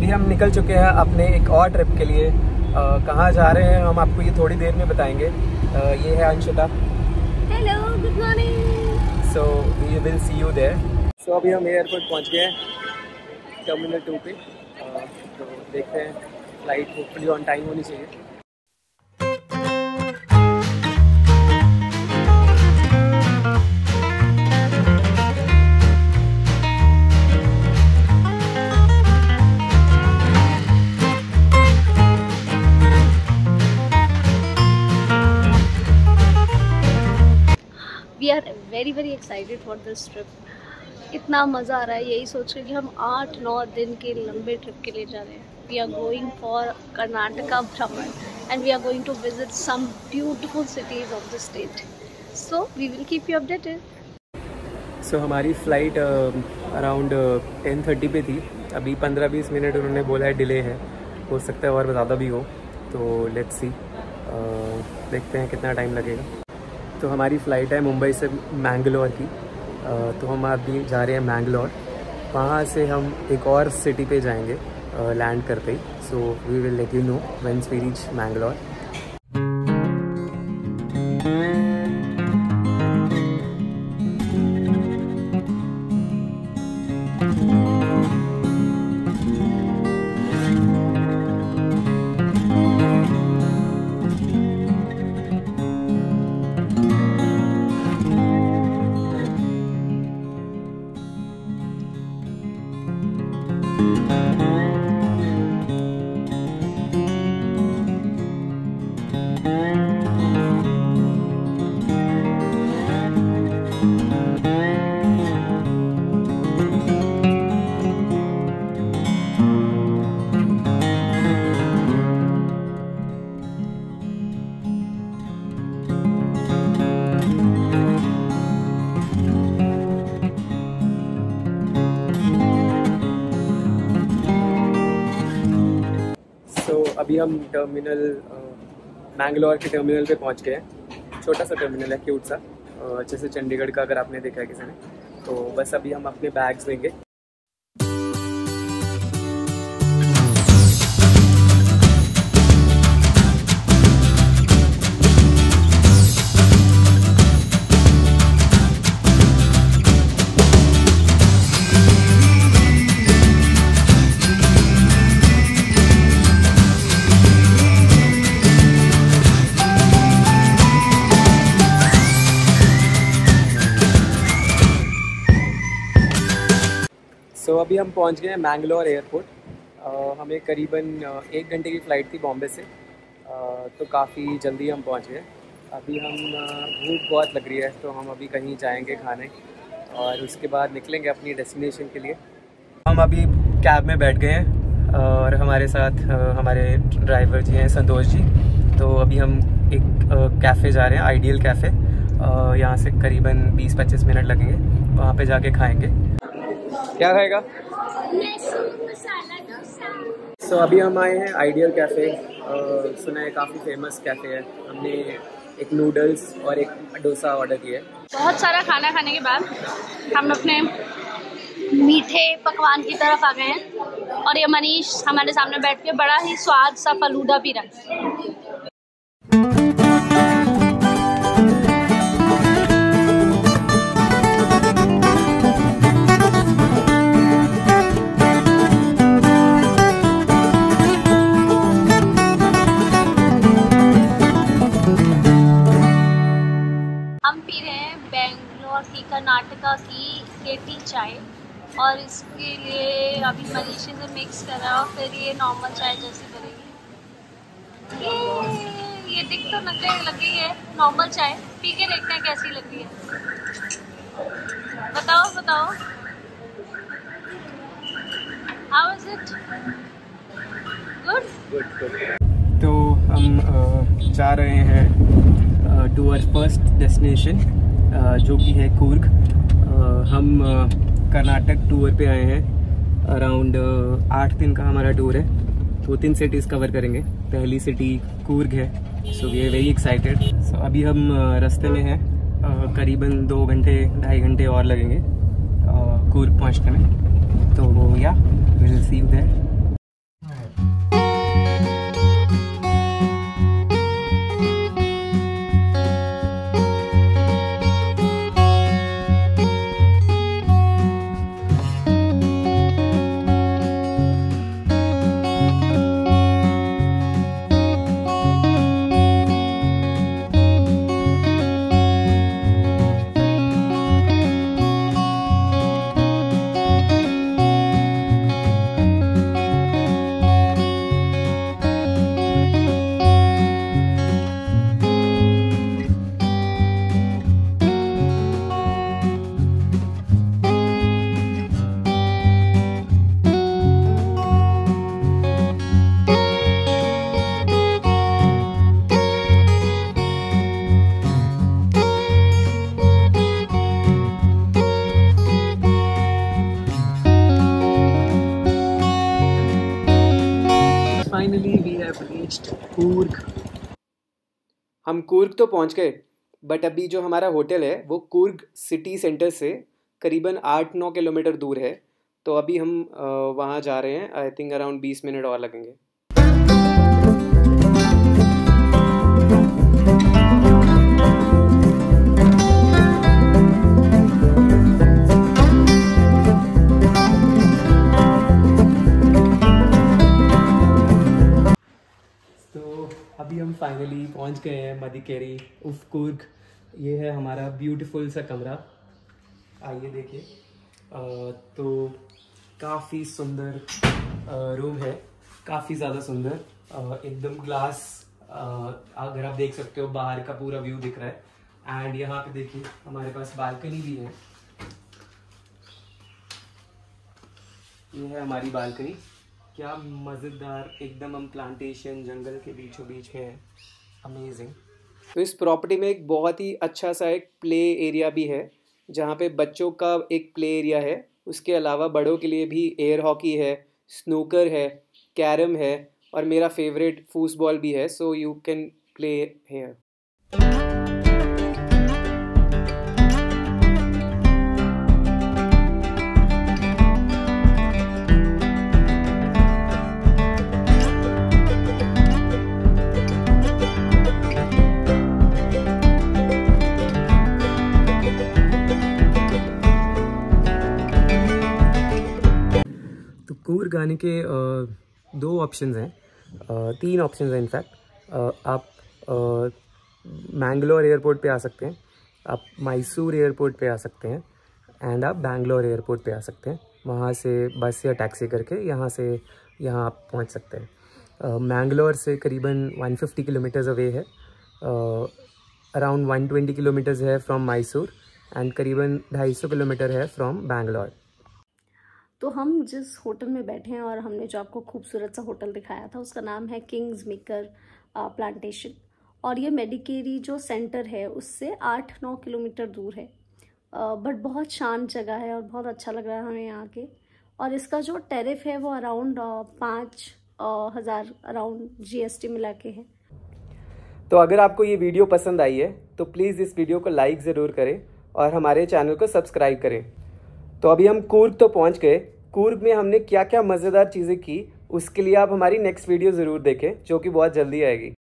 अभी हम निकल चुके हैं अपने एक और ट्रिप के लिए। कहाँ जा रहे हैं हम आपको ये थोड़ी देर में बताएँगे। आ, ये है Anshita. Hello good morning so we will see you there so अभी हम एयरपोर्ट पहुँच गए हैं टर्मिनल टू पे। आ, तो देखते हैं फ़्लाइट होपफुली ऑन टाइम होनी चाहिए। Very very excited for this trip इतना मज़ा आ रहा है यही सोच के कि हम आठ नौ दिन के लंबे ट्रिप के लिए जा रहे हैं। We are going for Karnataka भ्रमण and we are going to visit some beautiful cities of the state so we will keep you updated so हमारी फ़्लाइट अराउंड टेन थर्टी पे थी। अभी पंद्रह बीस मिनट उन्होंने बोला है डिले है। हो सकता है और ज़्यादा भी हो। तो लेट्स सी uh, देखते हैं कितना टाइम लगेगा। तो हमारी फ़्लाइट है मुंबई से मैंगलोर की। तो हम अभी जा रहे हैं मैंगलोर। वहाँ से हम एक और सिटी पे जाएँगे लैंड करते ही। So we will let you know once we reach Mangalore. अभी हम टर्मिनल मैंगलोर के टर्मिनल पे पहुँच गए हैं। छोटा सा टर्मिनल है क्यूट सा। जैसे चंडीगढ़ का अगर आपने देखा है किसी ने तो बस अभी हम अपने बैग्स देंगे सो so, अभी हम पहुँच गए हैं मैंगलोर एयरपोर्ट हमें करीबन एक घंटे की फ़्लाइट थी बॉम्बे से. Uh, तो काफ़ी जल्दी हम पहुँच गए. अभी हम भूख uh, बहुत लग रही है तो हम अभी कहीं जाएँगे खाने और उसके बाद निकलेंगे अपनी डेस्टिनेशन के लिए. हम अभी कैब में बैठ गए हैं और हमारे साथ uh, हमारे ड्राइवर जी हैं संतोष जी. तो अभी हम एक कैफ़े जा रहे हैं आइडियल कैफ़े यहाँ से करीबन 20-25 मिनट लगेंगे. वहाँ पे जाके खाएँगे. क्या खाएगा? सो so, अभी हम आए हैं आइडियल कैफ़े सुना है काफ़ी फ़ेमस कैफ़े है। हमने एक नूडल्स और एक डोसा ऑर्डर किया है। बहुत सारा खाना खाने के बाद हम अपने मीठे पकवान की तरफ़ आ गए हैं। और ये मनीष हमारे सामने बैठ के बड़ा ही स्वाद सा फलूदा पी रहा है। कर्नाटका की केटी चाय और इसके लिए अभी मनीषी से मिक्स करा और फिर ये नॉर्मल चाय जैसी करेगी ये ये दिख तो लग लगी है नॉर्मल चाय। पी के देखते हैं कैसी लगी है। बताओ बताओ। हाउ इज़ इट गुड तो हम जा रहे हैं टू आवर फ़र्स्ट डेस्टिनेशन जो कि है कूर्ग। हम कर्नाटक टूर पे आए हैं। अराउंड आठ दिन का हमारा टूर है। दो तीन सिटीज़ कवर करेंगे। पहली सिटी कूर्ग है। So we are very excited so अभी हम रास्ते में हैं। करीबन दो घंटे, ढाई घंटे और लगेंगे कूर्ग पहुँचने में। तो yeah will see you finally we have reached Coorg हम कूर्ग तो पहुँच गए बट अभी जो हमारा होटल है, वो कूर्ग सिटी सेंटर से करीबन आठ नौ किलोमीटर दूर है। तो अभी हम वहाँ जा रहे हैं आई थिंक अराउंड बीस मिनट और लगेंगे। हम फाइनली पहुँच गए हैं मदिकेरी उफ कुर्ग ये है हमारा ब्यूटीफुल सा कमरा। आइए देखिए। तो काफ़ी सुंदर रूम है। काफ़ी ज़्यादा सुंदर। एकदम ग्लास अगर आप देख सकते हो, बाहर का पूरा व्यू दिख रहा है। एंड यहाँ पे देखिए, हमारे पास बालकनी भी है। ये है हमारी बालकनी क्या मज़ेदार, एकदम हम प्लांटेशन जंगल के बीचों बीच है। अमेजिंग तो इस प्रॉपर्टी में एक बहुत ही अच्छा सा एक प्ले एरिया भी है, जहाँ पे बच्चों का एक प्ले एरिया है। उसके अलावा बड़ों के लिए भी एयर हॉकी है स्नूकर है कैरम है, और मेरा फेवरेट फूसबॉल भी है so you can play here गाने के दो ऑप्शंस हैं। तीन ऑप्शंस हैं इनफैक्ट आप मैंगलोर एयरपोर्ट पे आ सकते हैं। आप मैसूर एयरपोर्ट पे आ सकते हैं। एंड आप बैंगलोर एयरपोर्ट पे आ सकते हैं। वहाँ से बस या टैक्सी करके यहाँ से, यहाँ आप पहुँच सकते हैं। मैंगलोर से करीबन 150 किलोमीटर्स अवे है। अराउंड 120 किलोमीटर्स है फ्रॉम मैसूर एंड करीबन 250 किलोमीटर है फ्रॉम बैंगलोर तो हम जिस होटल में बैठे हैं और हमने जो आपको खूबसूरत सा होटल दिखाया था, उसका नाम है किंग्स मेकर प्लांटेशन और ये मेडिकेरी जो सेंटर है, उससे आठ नौ किलोमीटर दूर है। बट बहुत शांत जगह है और बहुत अच्छा लग रहा है हमें यहाँ के। और इसका जो टेरिफ है, वो अराउंड पाँच हज़ार अराउंड जीएसटी मिला के है। तो अगर आपको ये वीडियो पसंद आई है तो प्लीज़ इस वीडियो को लाइक ज़रूर करें और हमारे चैनल को सब्सक्राइब करें। तो अभी हम कूर्ग तो पहुँच गए। कूर्ग में हमने क्या क्या मज़ेदार चीज़ें की, उसके लिए आप हमारी नेक्स्ट वीडियो ज़रूर देखें, जो कि बहुत जल्दी आएगी।